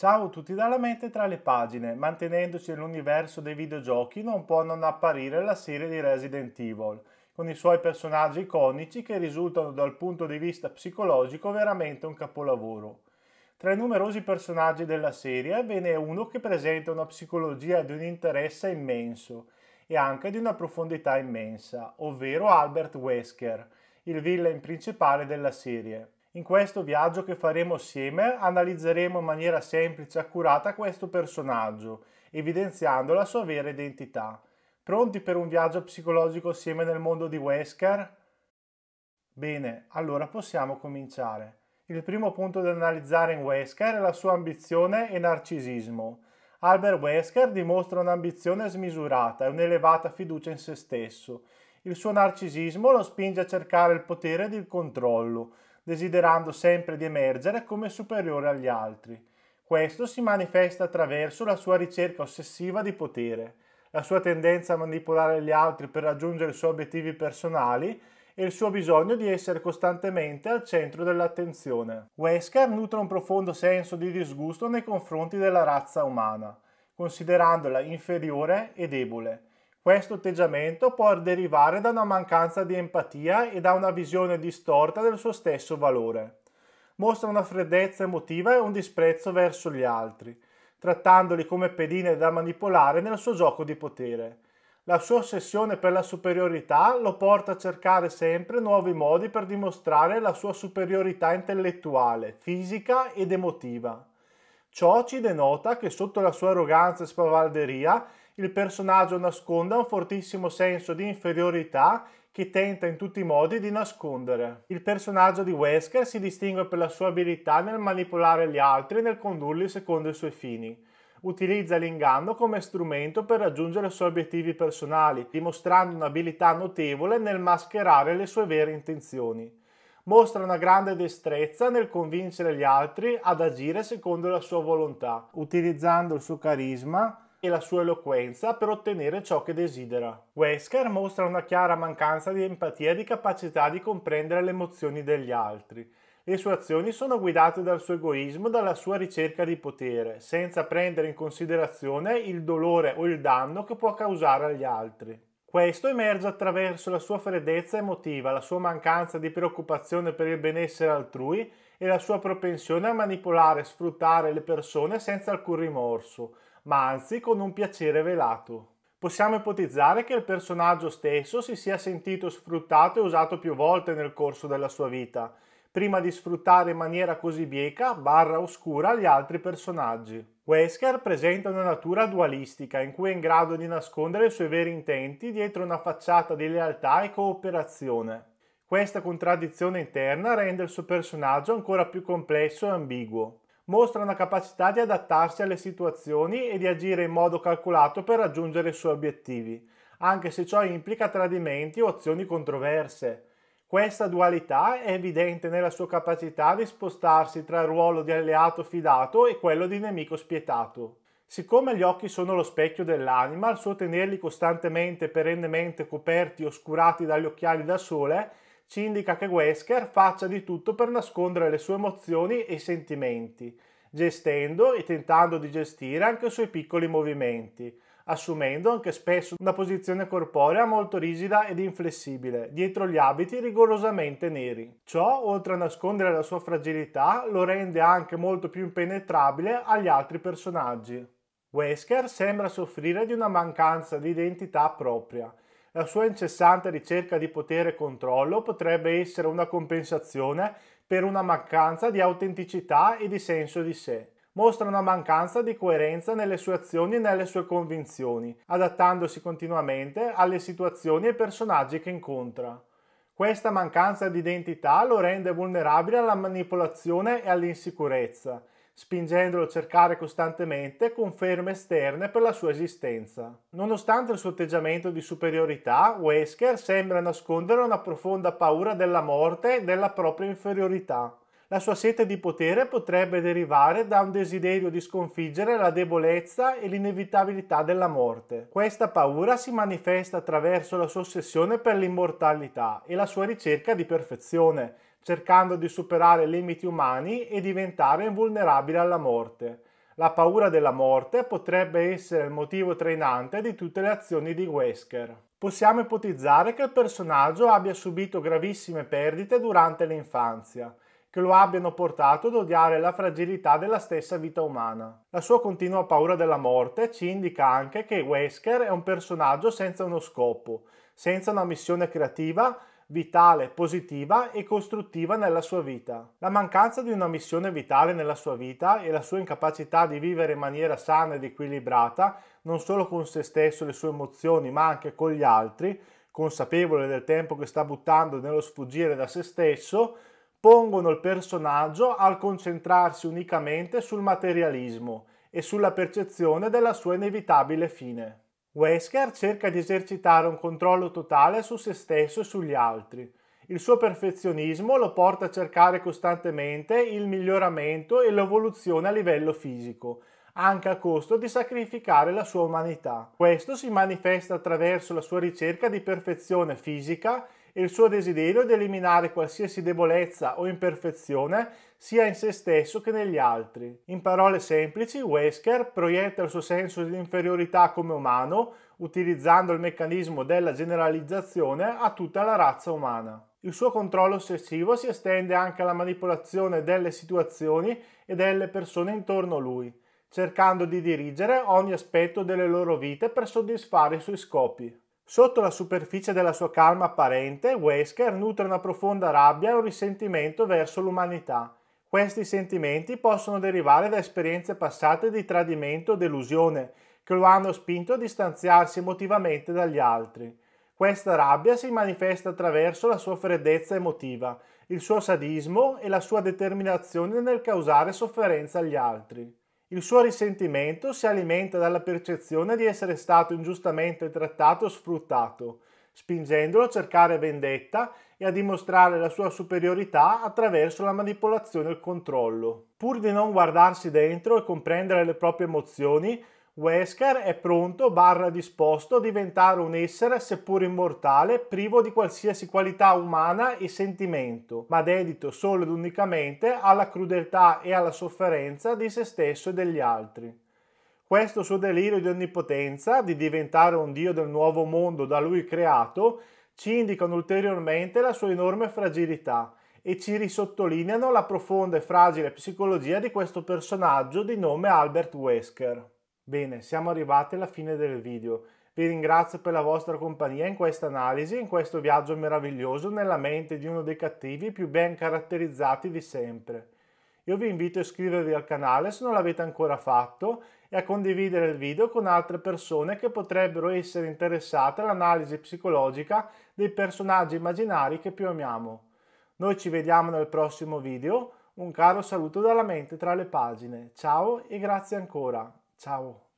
Ciao tutti dalla mente tra le pagine, mantenendoci nell'universo dei videogiochi non può non apparire la serie di Resident Evil, con i suoi personaggi iconici che risultano dal punto di vista psicologico veramente un capolavoro. Tra i numerosi personaggi della serie ve ne è uno che presenta una psicologia di un interesse immenso e anche di una profondità immensa, ovvero Albert Wesker, il villain principale della serie. In questo viaggio che faremo assieme analizzeremo in maniera semplice e accurata questo personaggio, evidenziando la sua vera identità. Pronti per un viaggio psicologico assieme nel mondo di Wesker? Bene, allora possiamo cominciare. Il primo punto da analizzare in Wesker è la sua ambizione e narcisismo. Albert Wesker dimostra un'ambizione smisurata e un'elevata fiducia in se stesso. Il suo narcisismo lo spinge a cercare il potere ed il controllo, desiderando sempre di emergere come superiore agli altri. Questo si manifesta attraverso la sua ricerca ossessiva di potere, la sua tendenza a manipolare gli altri per raggiungere i suoi obiettivi personali e il suo bisogno di essere costantemente al centro dell'attenzione. Wesker nutre un profondo senso di disgusto nei confronti della razza umana, considerandola inferiore e debole questo atteggiamento può derivare da una mancanza di empatia e da una visione distorta del suo stesso valore. Mostra una freddezza emotiva e un disprezzo verso gli altri, trattandoli come pedine da manipolare nel suo gioco di potere. La sua ossessione per la superiorità lo porta a cercare sempre nuovi modi per dimostrare la sua superiorità intellettuale, fisica ed emotiva. Ciò ci denota che sotto la sua arroganza e spavalderia il personaggio nasconda un fortissimo senso di inferiorità che tenta in tutti i modi di nascondere. Il personaggio di Wesker si distingue per la sua abilità nel manipolare gli altri e nel condurli secondo i suoi fini. Utilizza l'inganno come strumento per raggiungere i suoi obiettivi personali, dimostrando un'abilità notevole nel mascherare le sue vere intenzioni. Mostra una grande destrezza nel convincere gli altri ad agire secondo la sua volontà, utilizzando il suo carisma e la sua eloquenza per ottenere ciò che desidera. Wesker mostra una chiara mancanza di empatia e di capacità di comprendere le emozioni degli altri. Le sue azioni sono guidate dal suo egoismo e dalla sua ricerca di potere, senza prendere in considerazione il dolore o il danno che può causare agli altri. Questo emerge attraverso la sua freddezza emotiva, la sua mancanza di preoccupazione per il benessere altrui e la sua propensione a manipolare e sfruttare le persone senza alcun rimorso, ma anzi con un piacere velato. Possiamo ipotizzare che il personaggio stesso si sia sentito sfruttato e usato più volte nel corso della sua vita, prima di sfruttare in maniera così bieca barra oscura gli altri personaggi. Wesker presenta una natura dualistica in cui è in grado di nascondere i suoi veri intenti dietro una facciata di lealtà e cooperazione. Questa contraddizione interna rende il suo personaggio ancora più complesso e ambiguo mostra una capacità di adattarsi alle situazioni e di agire in modo calcolato per raggiungere i suoi obiettivi, anche se ciò implica tradimenti o azioni controverse. Questa dualità è evidente nella sua capacità di spostarsi tra il ruolo di alleato fidato e quello di nemico spietato. Siccome gli occhi sono lo specchio dell'anima, il suo tenerli costantemente e perennemente coperti e oscurati dagli occhiali da sole ci indica che Wesker faccia di tutto per nascondere le sue emozioni e sentimenti, gestendo e tentando di gestire anche i suoi piccoli movimenti, assumendo anche spesso una posizione corporea molto rigida ed inflessibile, dietro gli abiti rigorosamente neri. Ciò, oltre a nascondere la sua fragilità, lo rende anche molto più impenetrabile agli altri personaggi. Wesker sembra soffrire di una mancanza di identità propria, la sua incessante ricerca di potere e controllo potrebbe essere una compensazione per una mancanza di autenticità e di senso di sé. Mostra una mancanza di coerenza nelle sue azioni e nelle sue convinzioni, adattandosi continuamente alle situazioni e personaggi che incontra. Questa mancanza di identità lo rende vulnerabile alla manipolazione e all'insicurezza, spingendolo a cercare costantemente conferme esterne per la sua esistenza. Nonostante il suo atteggiamento di superiorità, Wesker sembra nascondere una profonda paura della morte e della propria inferiorità. La sua sete di potere potrebbe derivare da un desiderio di sconfiggere la debolezza e l'inevitabilità della morte. Questa paura si manifesta attraverso la sua ossessione per l'immortalità e la sua ricerca di perfezione, cercando di superare limiti umani e diventare invulnerabile alla morte. La paura della morte potrebbe essere il motivo trainante di tutte le azioni di Wesker. Possiamo ipotizzare che il personaggio abbia subito gravissime perdite durante l'infanzia che lo abbiano portato ad odiare la fragilità della stessa vita umana. La sua continua paura della morte ci indica anche che Wesker è un personaggio senza uno scopo, senza una missione creativa, vitale, positiva e costruttiva nella sua vita. La mancanza di una missione vitale nella sua vita e la sua incapacità di vivere in maniera sana ed equilibrata, non solo con se stesso e le sue emozioni, ma anche con gli altri, consapevole del tempo che sta buttando nello sfuggire da se stesso, pongono il personaggio al concentrarsi unicamente sul materialismo e sulla percezione della sua inevitabile fine. Wesker cerca di esercitare un controllo totale su se stesso e sugli altri. Il suo perfezionismo lo porta a cercare costantemente il miglioramento e l'evoluzione a livello fisico, anche a costo di sacrificare la sua umanità. Questo si manifesta attraverso la sua ricerca di perfezione fisica e il suo desiderio di eliminare qualsiasi debolezza o imperfezione sia in se stesso che negli altri. In parole semplici, Wesker proietta il suo senso di inferiorità come umano utilizzando il meccanismo della generalizzazione a tutta la razza umana. Il suo controllo ossessivo si estende anche alla manipolazione delle situazioni e delle persone intorno a lui, cercando di dirigere ogni aspetto delle loro vite per soddisfare i suoi scopi. Sotto la superficie della sua calma apparente, Wesker nutre una profonda rabbia e un risentimento verso l'umanità. Questi sentimenti possono derivare da esperienze passate di tradimento o delusione, che lo hanno spinto a distanziarsi emotivamente dagli altri. Questa rabbia si manifesta attraverso la sua freddezza emotiva, il suo sadismo e la sua determinazione nel causare sofferenza agli altri. Il suo risentimento si alimenta dalla percezione di essere stato ingiustamente trattato o sfruttato, spingendolo a cercare vendetta e a dimostrare la sua superiorità attraverso la manipolazione e il controllo. Pur di non guardarsi dentro e comprendere le proprie emozioni, Wesker è pronto barra disposto a diventare un essere seppur immortale, privo di qualsiasi qualità umana e sentimento, ma dedito solo ed unicamente alla crudeltà e alla sofferenza di se stesso e degli altri. Questo suo delirio di onnipotenza, di diventare un dio del nuovo mondo da lui creato, ci indicano ulteriormente la sua enorme fragilità e ci risottolineano la profonda e fragile psicologia di questo personaggio di nome Albert Wesker. Bene, siamo arrivati alla fine del video. Vi ringrazio per la vostra compagnia in questa analisi, in questo viaggio meraviglioso nella mente di uno dei cattivi più ben caratterizzati di sempre. Io vi invito a iscrivervi al canale se non l'avete ancora fatto e a condividere il video con altre persone che potrebbero essere interessate all'analisi psicologica dei personaggi immaginari che più amiamo. Noi ci vediamo nel prossimo video, un caro saluto dalla mente tra le pagine. Ciao e grazie ancora. Ciao.